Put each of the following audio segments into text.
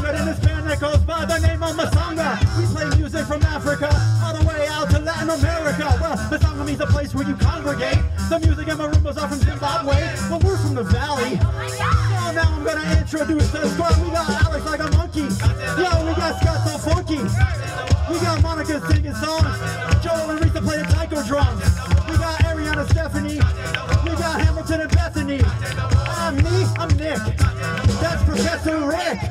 stronger than this band that goes by the name of Masanga. We play music from Africa all the way out to Latin America. Well, Masanga means a place where you congregate. The music and marimbas are from Zimbabwe, but we're from the valley. Oh so now I'm gonna introduce the squad. We got Alex like a monkey. Yo, we got Scott so funky. We got Monica singing songs. Joel and Rita playing taiko drums. We got Ariana Stephanie. We got Hamilton and Bethany. I'm me, I'm Nick. That's Professor Rick.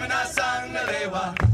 Ramana Sangalewa.